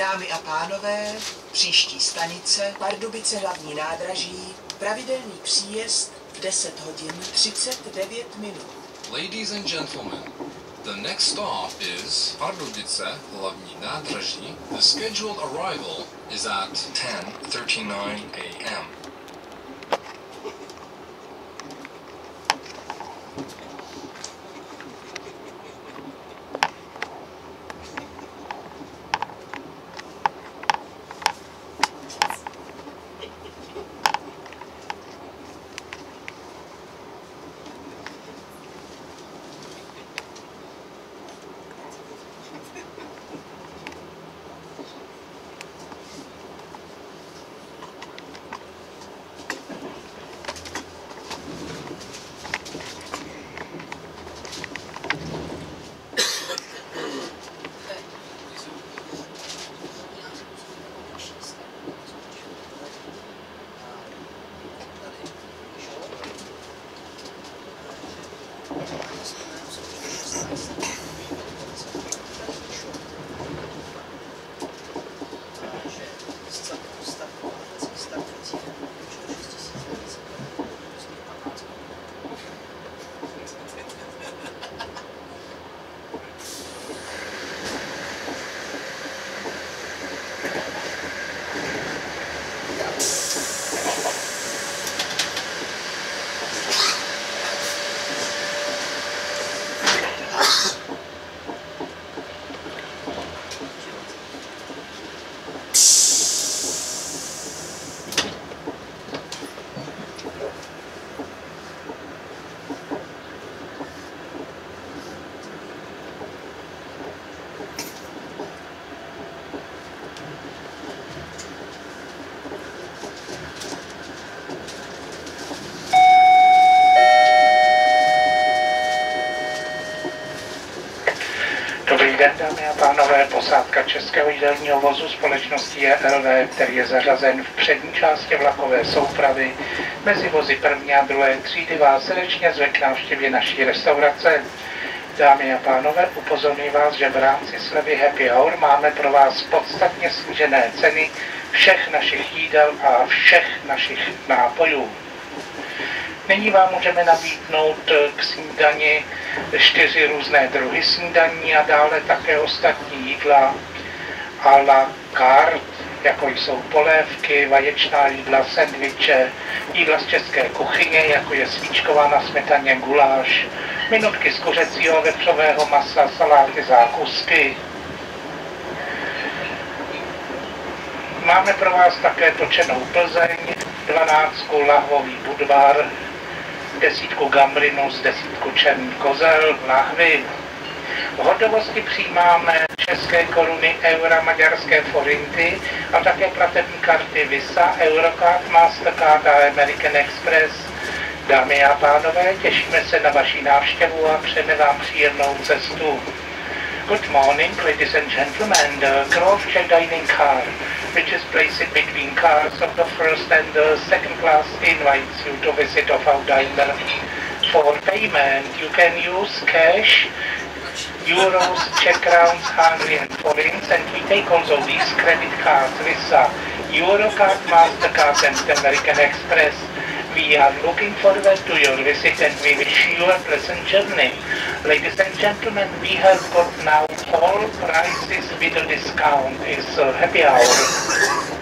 Dámy a pánové, příští stanice Pardubice hlavní nádraží, pravidelný příjezd v 10 hodin 39 minut. Ladies and gentlemen, the next stop is Pardubice hlavní nádraží. The scheduled arrival is at 10:39 a.m. dámy a pánové, posádka Českého jídelního vozu společnosti JLV, který je zařazen v přední části vlakové soupravy mezi vozy první a druhé třídy, vás srdečně zve k návštěvě naší restaurace. Dámy a pánové, upozorňuji vás, že v rámci slevy Happy Hour máme pro vás podstatně snížené ceny všech našich jídel a všech našich nápojů. Nyní vám můžeme nabídnout k snídani čtyři různé druhy snídaní a dále také ostatní jídla a la carte, jako jsou polévky, vaječná jídla, sendviče, jídla z české kuchyně, jako je svíčková na smetaně guláš, minutky z kuřecího vepřového masa, saláty, zákusky. Máme pro vás také točenou Plzeň, 12 lahvový budvar, desítku gambrinus, desítku černý kozel, lahvy. V hotovosti přijímáme české koruny, eura, maďarské forinty a také platební karty Visa, Eurocard, Mastercard a American Express. Dámy a pánové, těšíme se na vaši návštěvu a přejeme vám příjemnou cestu. Good morning, ladies and gentlemen. The uh, Grove dining car, which is placed between cars of the first and the second class, invites you to visit of our diner. For payment, you can use cash, euros, Czech crowns, Hungarian forints, and we take also these credit cards, Visa, Eurocard, Mastercard, and American Express. We are looking forward to your visit and we wish you a pleasant journey. Ladies and gentlemen, we have got now all prices with a discount. It's a happy hour.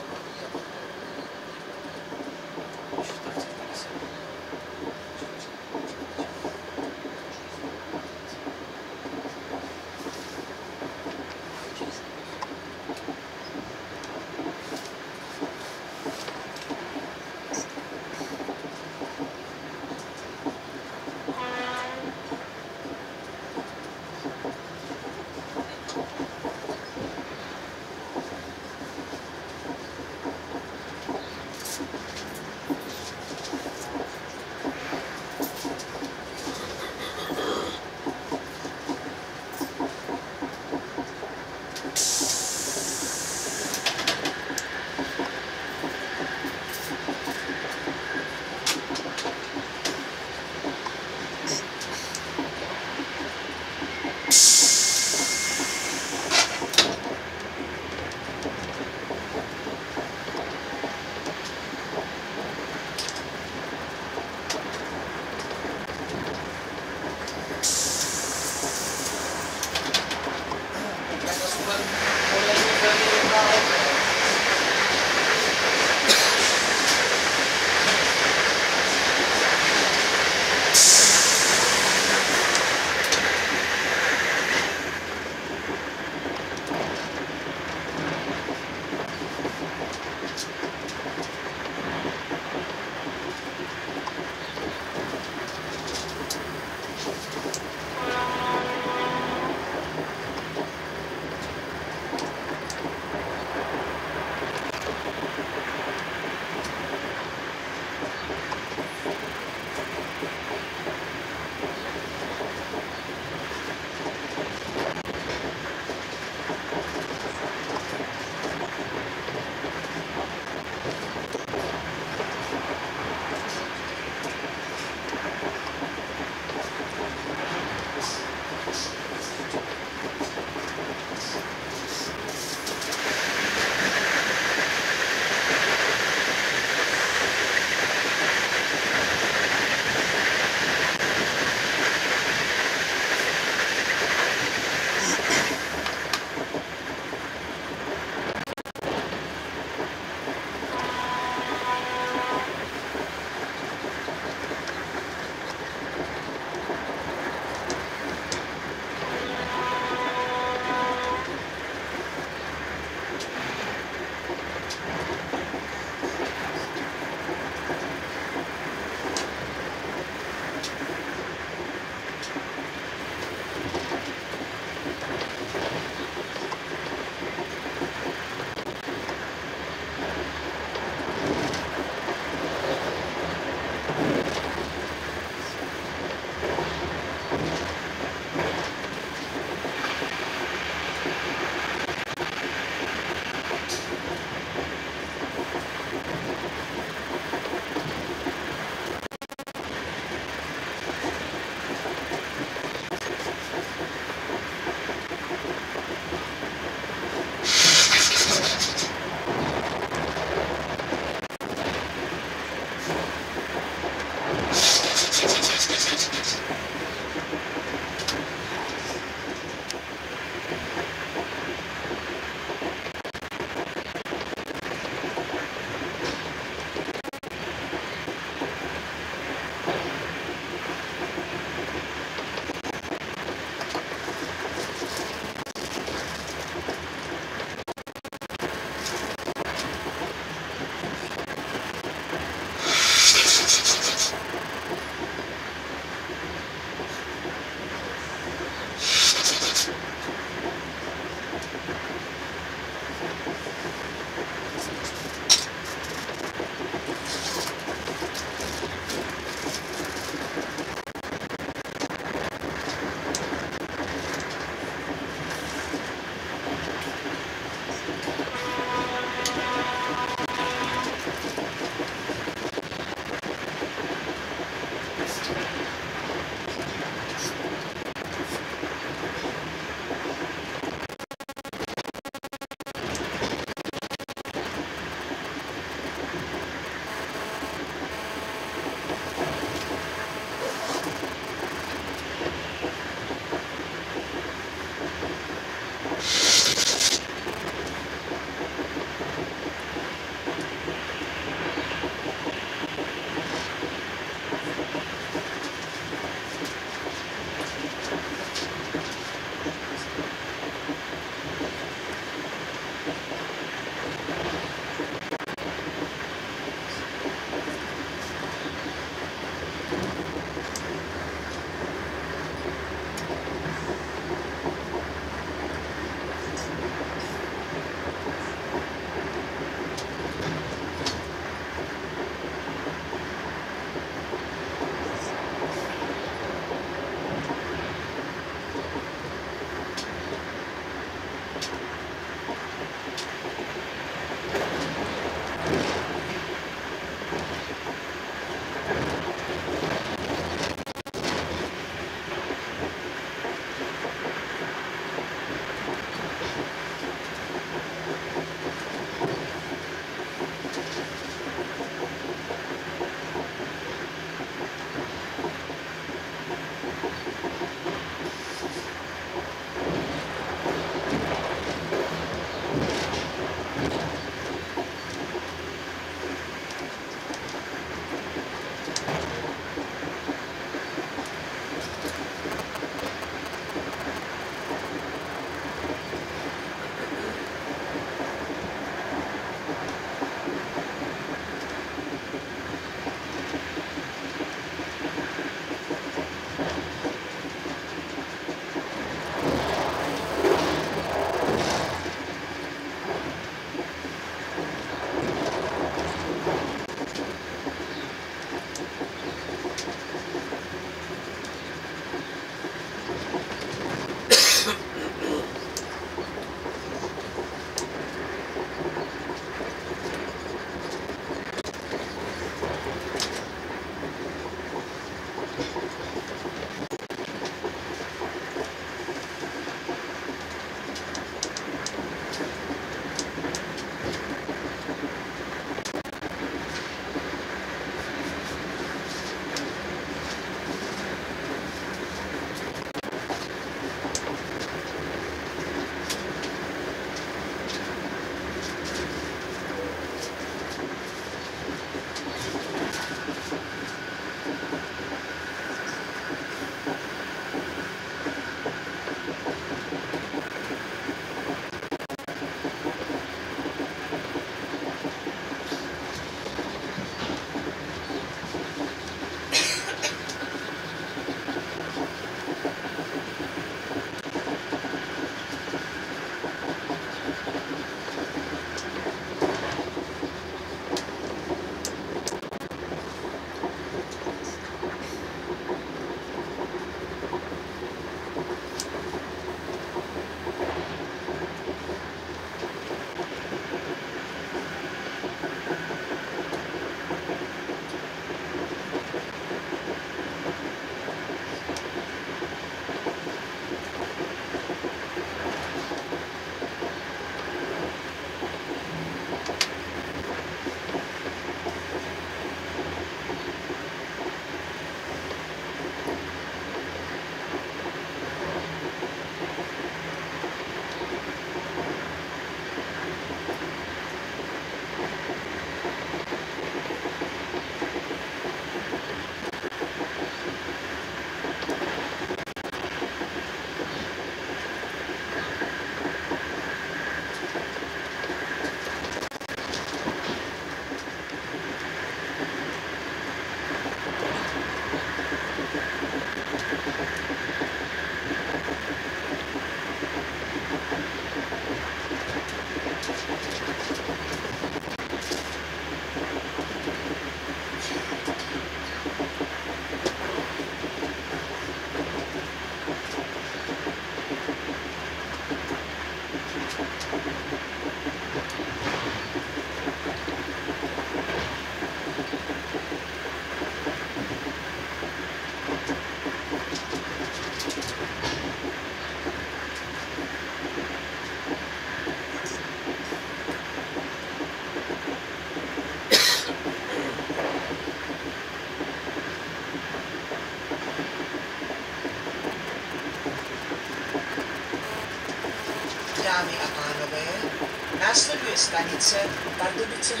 Stanice Pardubice.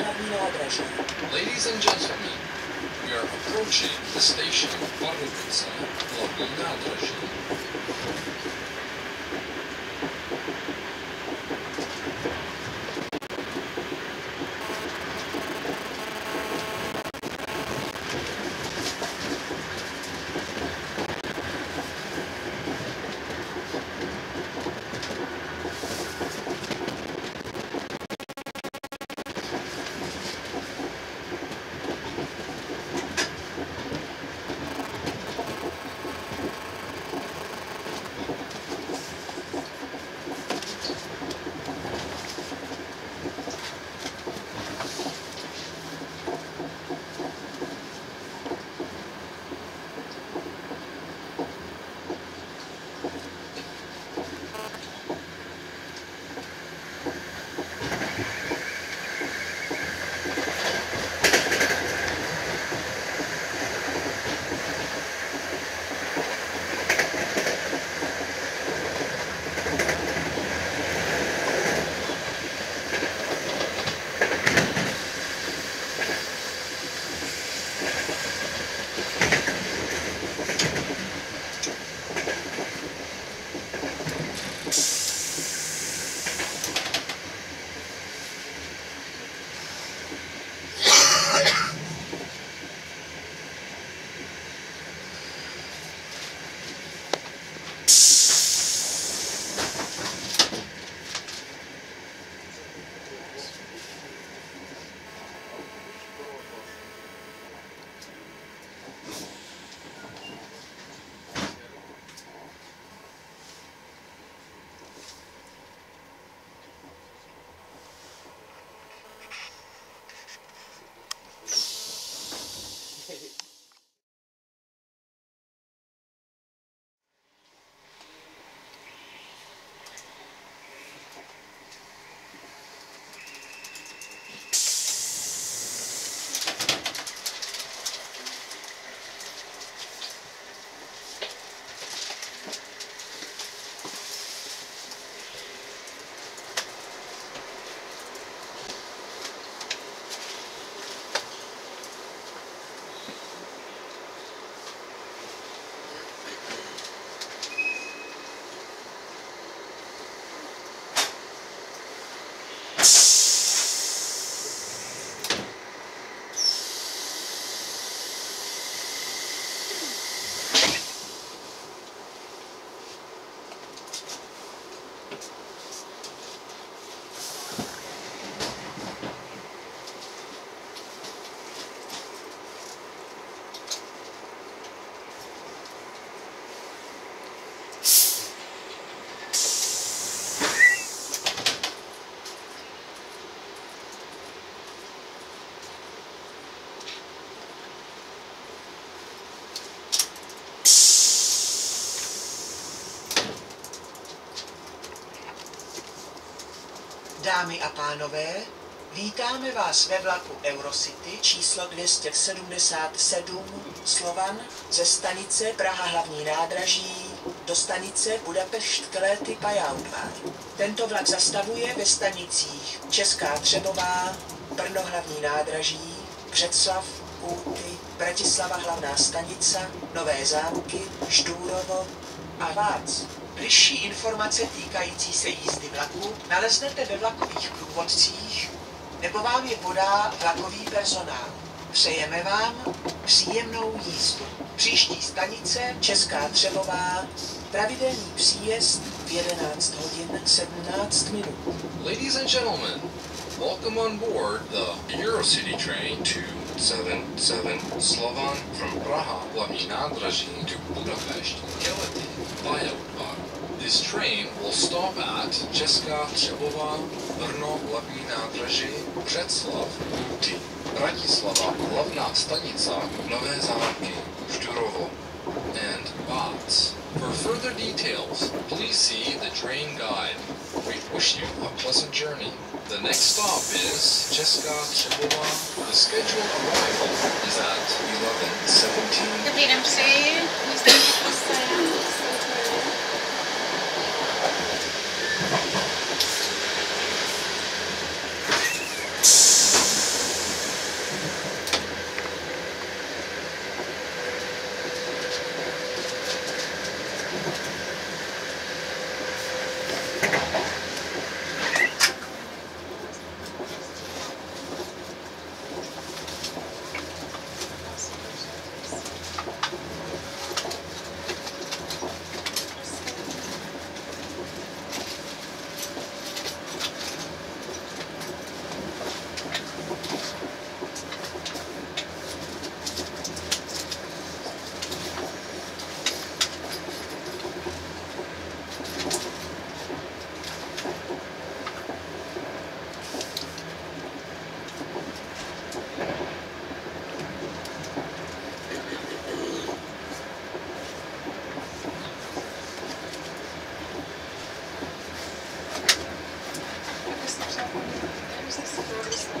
Ladies and gentlemen, we are approaching the station of Pardubice Dámy a pánové, vítáme vás ve vlaku Eurocity číslo 277 Slovan ze stanice Praha hlavní nádraží do stanice Budapešť Klety Pajaudvar. Tento vlak zastavuje ve stanicích Česká Třebová, Brno hlavní nádraží, Břeclav, Úty, Bratislava hlavná stanice, Nové zámky, Štúrovo a Vác. Bližší informace týkající se jízdy vlaku naleznete ve vlakových průvodcích nebo vám je podá vlakový personál. Přejeme vám příjemnou jízdu. Příští stanice Česká Třebová, pravidelný příjezd v 11 hodin 17 minut. Ladies and gentlemen, welcome on board the Eurocity train to 77 Slovan from Praha hlavní nádraží to Budapest Kelety Pályaudvar. This train will stop at Česká Třebová, Brno hlavní nádraží, Břeclav, Úty, Bratislava hlavná stanica, Nové zámky, Šturovo, and Vác. For further details, please see the train guide. We wish you a pleasant journey. The next stop is Česká Třebová. The scheduled arrival is at 11:17. Dobrý den přeji, Спасибо.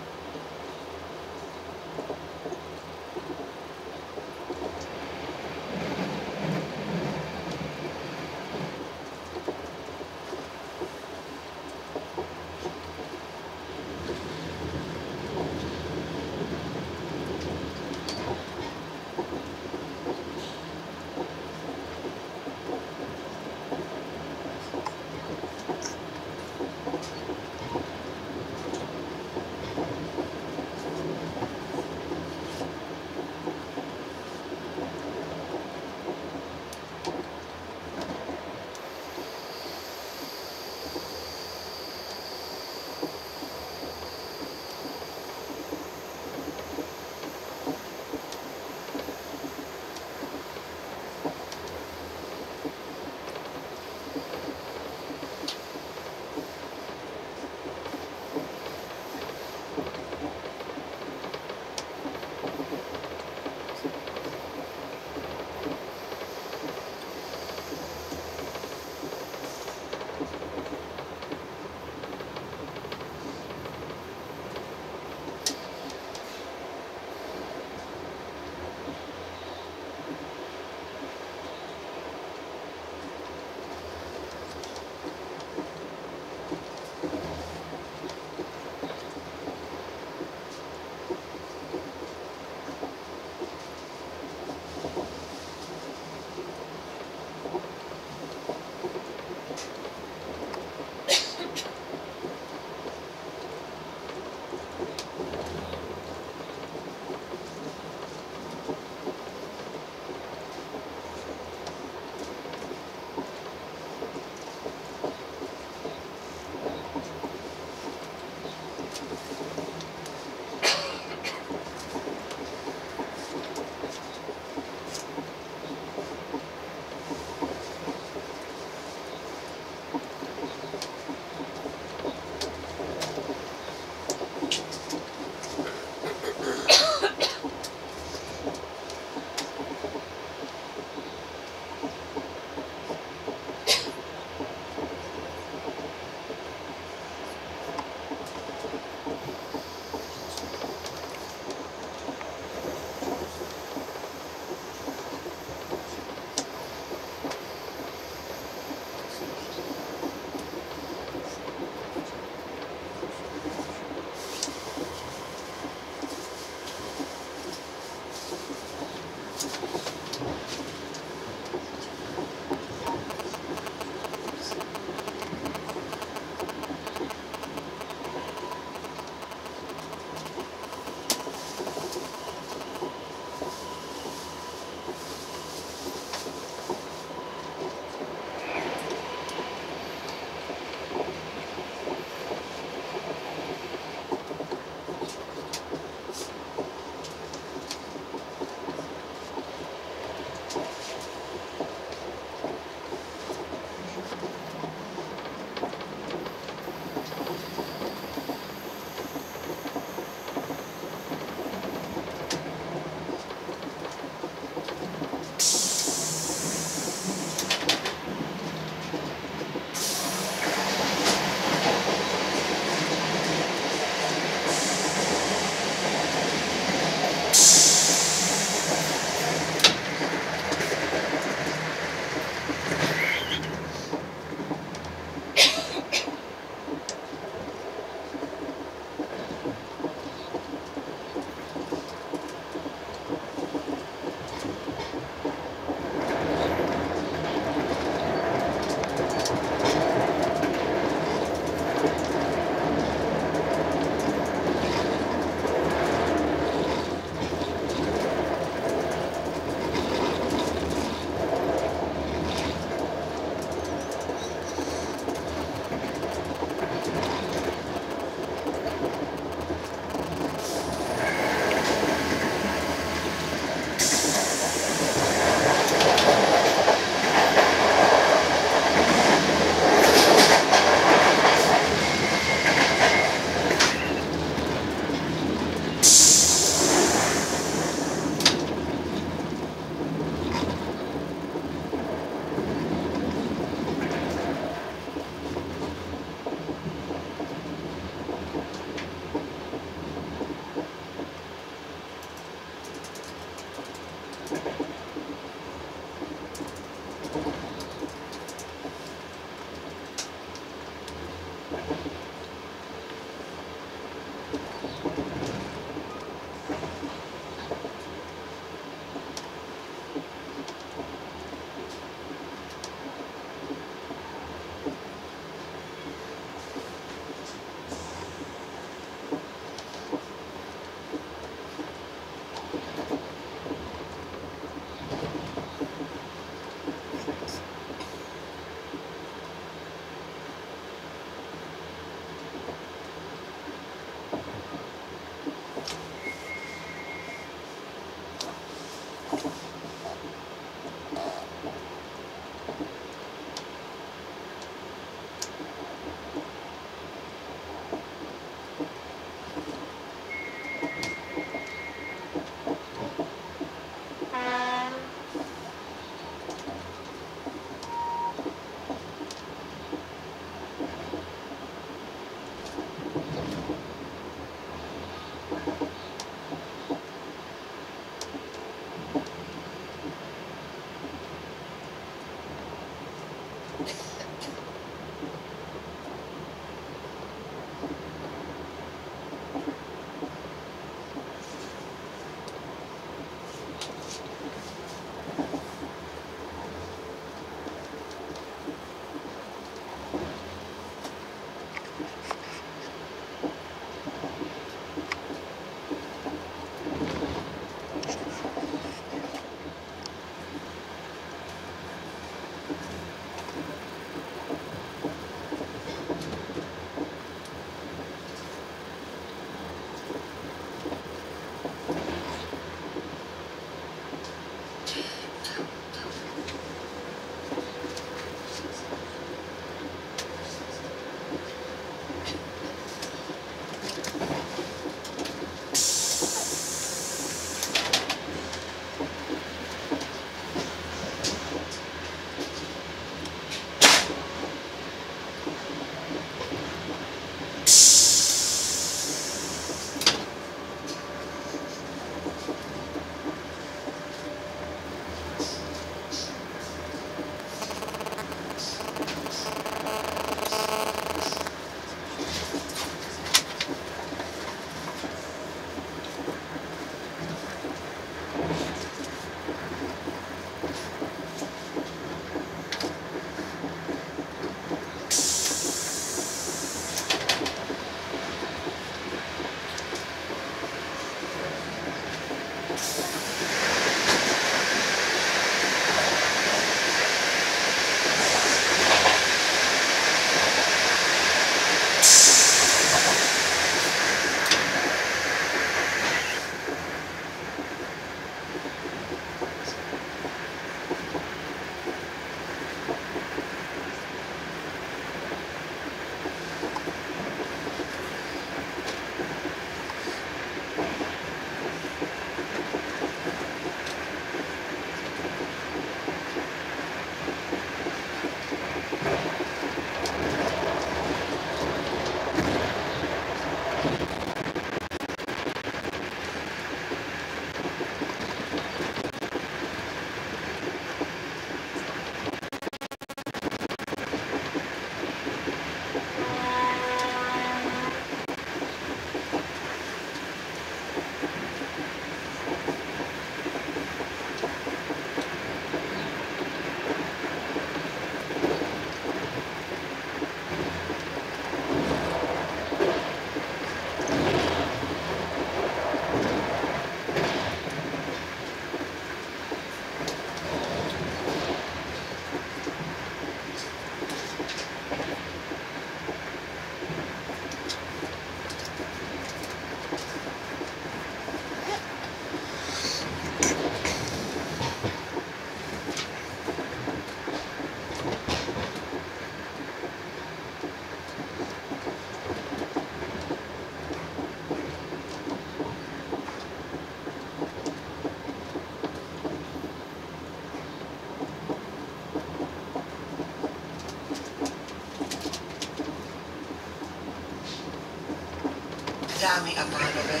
Dámy a pánové,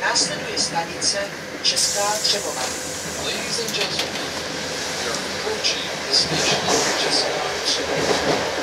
následuje stanice Česká Třebová. Ladies and gentlemen, we are approaching the station Česká Třebová.